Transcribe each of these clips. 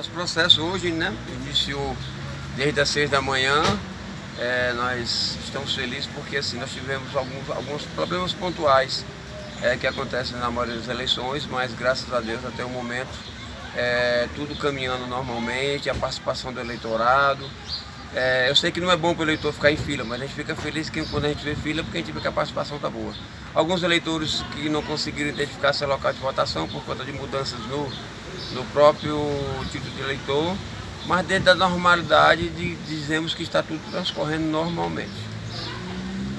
Nosso processo hoje né, iniciou desde as seis da manhã. É, nós estamos felizes porque assim, nós tivemos alguns, alguns problemas pontuais é, que acontecem na maioria das eleições, mas graças a Deus até o momento é, tudo caminhando normalmente, a participação do eleitorado. É, eu sei que não é bom para o eleitor ficar em fila, mas a gente fica feliz que, quando a gente vê fila porque a gente vê que a participação está boa. Alguns eleitores que não conseguiram identificar seu local de votação por conta de mudanças no, no próprio título de eleitor, mas dentro da normalidade de, dizemos que está tudo transcorrendo normalmente.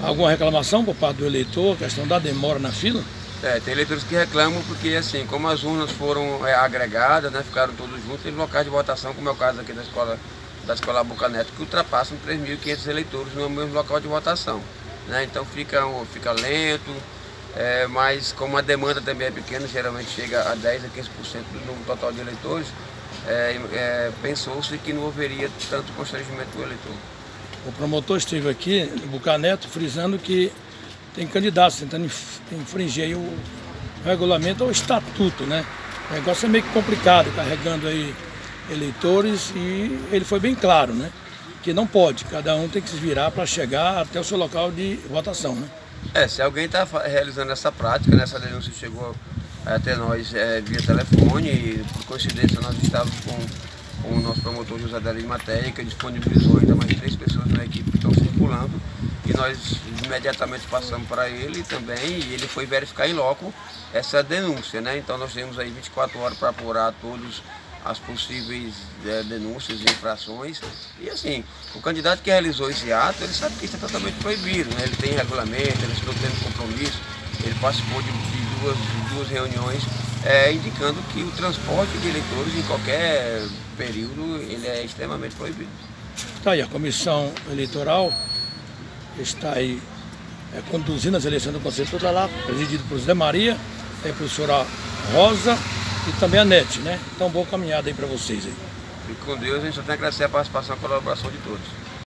Alguma reclamação por parte do eleitor, questão da demora na fila? É, tem eleitores que reclamam porque assim, como as urnas foram é, agregadas, né, ficaram todos juntos, tem locais de votação, como é o caso aqui da escola da escola Bucaneto, que ultrapassam 3.500 eleitores no mesmo local de votação. Né? Então fica, fica lento, é, mas como a demanda também é pequena, geralmente chega a 10 a 15% do total de eleitores, é, é, pensou-se que não haveria tanto constrangimento do eleitor. O promotor esteve aqui, Bucaneto, frisando que tem candidatos tentando infringir o regulamento ou o estatuto, né? O negócio é meio complicado, carregando aí eleitores e ele foi bem claro, né? Que não pode, cada um tem que se virar para chegar até o seu local de votação, né? É, se alguém está realizando essa prática, nessa denúncia chegou até nós é, via telefone e por coincidência nós estávamos com, com o nosso promotor José Delio Matéria, que disponibilizou ainda mais três pessoas na equipe que estão circulando e nós imediatamente passamos para ele também e ele foi verificar em loco essa denúncia, né? Então nós temos aí 24 horas para apurar todos as possíveis é, denúncias e infrações. E assim, o candidato que realizou esse ato, ele sabe que isso é totalmente proibido, né? ele tem regulamento, ele está tendo compromisso, ele participou de, de duas, duas reuniões é, indicando que o transporte de eleitores em qualquer período ele é extremamente proibido. Está aí, a comissão eleitoral está aí é, conduzindo as eleições do Conselho Tutelar, presidido por José Maria, a professora Rosa, e também a NET, né? Então, boa caminhada aí para vocês aí. Fique com Deus, a gente só tem que agradecer a participação e a colaboração de todos.